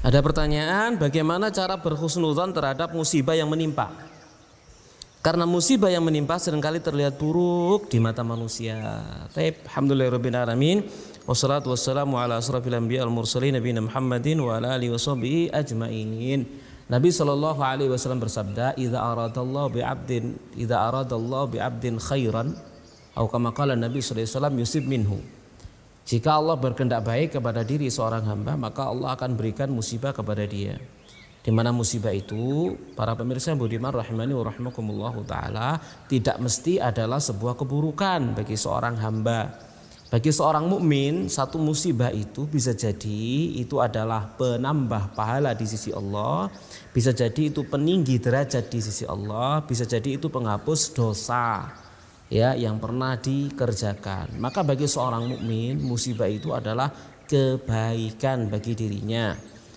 Ada pertanyaan, bagaimana cara berhusnuzon terhadap musibah yang menimpa? Karena musibah yang menimpa sering kali terlihat buruk di mata manusia. Taib, alhamdulillahirabbil alamin. Wassalatu wassalamu ala asrafil anbiya al mursalin nabiyina Muhammadin wa ala alihi washabihi ajmain. Nabi sallallahu alaihi wasallam bersabda, "Idza aradallahu bi 'abdin, idza aradallahu bi 'abdin khairan, atau kama qala Nabi sallallahu alaihi wasallam yusib minhu." Jika Allah berkehendak baik kepada diri seorang hamba, maka Allah akan berikan musibah kepada dia. Di mana musibah itu, para pemirsa budiman rahimani wa rahimakumullah taala, tidak mesti adalah sebuah keburukan bagi seorang hamba. Bagi seorang mukmin, satu musibah itu bisa jadi itu adalah penambah pahala di sisi Allah, bisa jadi itu peninggi derajat di sisi Allah, bisa jadi itu penghapus dosa ya yang pernah dikerjakan. Maka bagi seorang mukmin musibah itu adalah kebaikan bagi dirinya.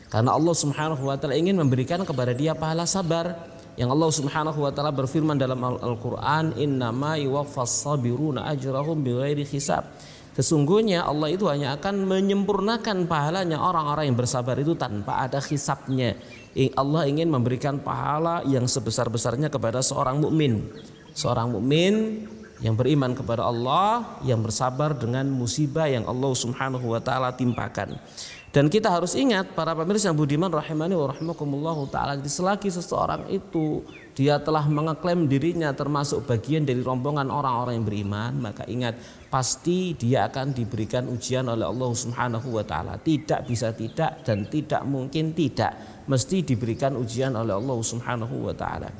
Karena Allah Subhanahu wa taala ingin memberikan kepada dia pahala sabar. Yang Allah Subhanahu wa taala berfirman dalam Al-Qur'an, "Innama yuwaffas sabiruna ajrahum bighairi hisab." Sesungguhnya Allah itu hanya akan menyempurnakan pahalanya orang-orang yang bersabar itu tanpa ada hisapnya. Allah ingin memberikan pahala yang sebesar-besarnya kepada seorang mukmin. Seorang mukmin yang beriman kepada Allah, yang bersabar dengan musibah yang Allah Subhanahu wa taala timpakan. Dan kita harus ingat para pemirsa yang budiman rahimani wa rahimakumullah taala selagi seseorang itu dia telah mengeklaim dirinya termasuk bagian dari rombongan orang-orang yang beriman, maka ingat pasti dia akan diberikan ujian oleh Allah Subhanahu wa taala. Tidak bisa tidak dan tidak mungkin tidak, mesti diberikan ujian oleh Allah Subhanahu wa taala.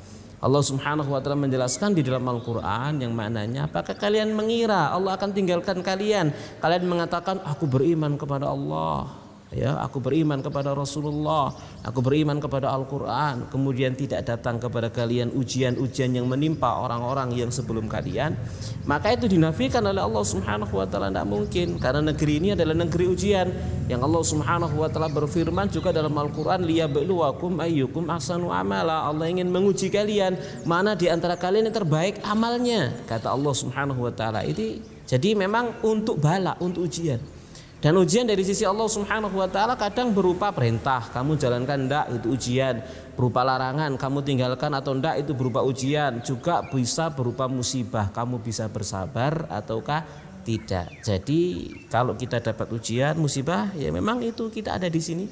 Allah Subhanahu wa taala menjelaskan di dalam Al-Qur'an yang maknanya apakah kalian mengira Allah akan tinggalkan kalian? Kalian mengatakan aku beriman kepada Allah. Ya, aku beriman kepada Rasulullah, aku beriman kepada Al-Qur'an, kemudian tidak datang kepada kalian ujian-ujian yang menimpa orang-orang yang sebelum kalian, maka itu dinafikan oleh Allah Subhanahu wa taala tidak mungkin karena negeri ini adalah negeri ujian yang Allah Subhanahu wa taala berfirman juga dalam Al-Qur'an liyabluwakum ayyukum ahsanu amala. Allah ingin menguji kalian mana di antara kalian yang terbaik amalnya, kata Allah Subhanahu wa taala. Ini jadi memang untuk bala, untuk ujian. Dan ujian dari sisi Allah Subhanahu wa taala kadang berupa perintah, kamu jalankan ndak itu ujian, berupa larangan, kamu tinggalkan atau ndak itu berupa ujian, juga bisa berupa musibah, kamu bisa bersabar ataukah tidak. Jadi kalau kita dapat ujian, musibah, ya memang itu kita ada di sini.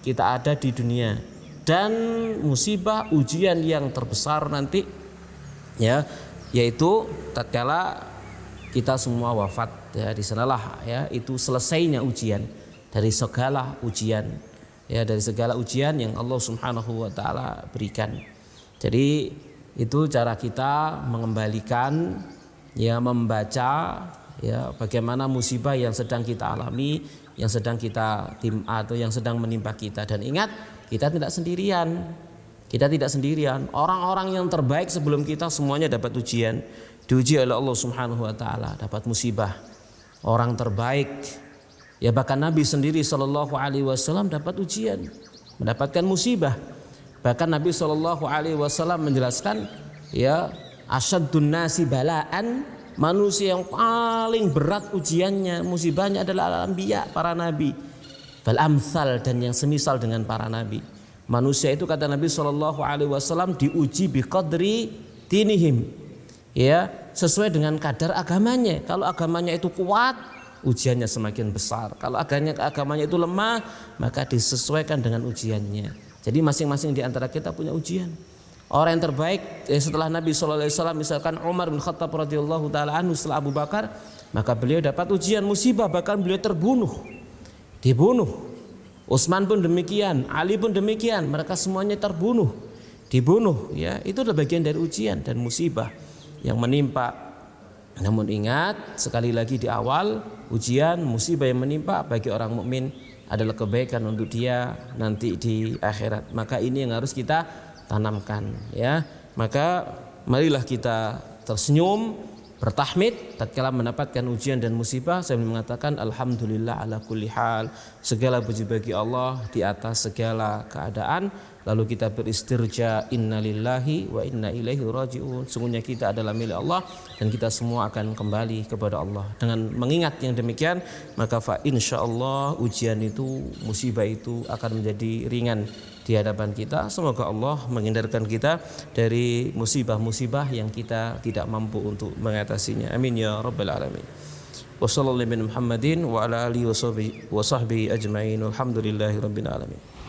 Kita ada di dunia. Dan musibah ujian yang terbesar nanti ya yaitu tatkala kita semua wafat ya di sanalah ya itu selesainya ujian dari segala ujian ya dari segala ujian yang Allah Subhanahu wa taala berikan. Jadi itu cara kita mengembalikan ya membaca ya bagaimana musibah yang sedang kita alami, yang sedang kita tim atau yang sedang menimpa kita dan ingat kita tidak sendirian. Kita tidak sendirian. Orang-orang yang terbaik sebelum kita semuanya dapat ujian diuji oleh Allah Subhanahu wa taala, dapat musibah. Orang terbaik. Ya bahkan Nabi sendiri Shallallahu alaihi wasallam dapat ujian, mendapatkan musibah. Bahkan Nabi Shallallahu alaihi wasallam menjelaskan ya asyadun nasi balaan. Manusia yang paling berat ujiannya musibahnya adalah anbiya para nabi. Bal amsal dan yang semisal dengan para nabi. Manusia itu kata Nabi Shallallahu Alaihi Wasallam diuji biqadri dinihim. Ya sesuai dengan kadar agamanya. Kalau agamanya itu kuat, ujiannya semakin besar. Kalau agamanya agamanya itu lemah, maka disesuaikan dengan ujiannya. Jadi masing-masing di antara kita punya ujian. Orang yang terbaik eh, setelah Nabi SAW misalkan Umar bin Khattab radhiyallahu taala anhu setelah Abu Bakar, maka beliau dapat ujian musibah bahkan beliau terbunuh. Dibunuh. Utsman pun demikian, Ali pun demikian, mereka semuanya terbunuh. Dibunuh ya, itu adalah bagian dari ujian dan musibah yang menimpa. Namun ingat sekali lagi di awal ujian musibah yang menimpa bagi orang mukmin adalah kebaikan untuk dia nanti di akhirat. Maka ini yang harus kita tanamkan ya. Maka marilah kita tersenyum, bertahmid tatkala mendapatkan ujian dan musibah saya mengatakan alhamdulillah ala kulli hal segala puji bagi Allah di atas segala keadaan lalu kita beristirja innalillahi wa inna ilaihi rajiun sungguhnya kita adalah milik Allah dan kita semua akan kembali kepada Allah dengan mengingat yang demikian maka fa insyaallah ujian itu musibah itu akan menjadi ringan di hadapan kita. Semoga Allah menghindarkan kita dari musibah-musibah yang kita tidak mampu untuk mengatasinya. Amin ya rabbal alamin. Wassallallahu Muhammadin wa ala alihi wa sahbihi ajma'in. Alhamdulillahi rabbil alamin.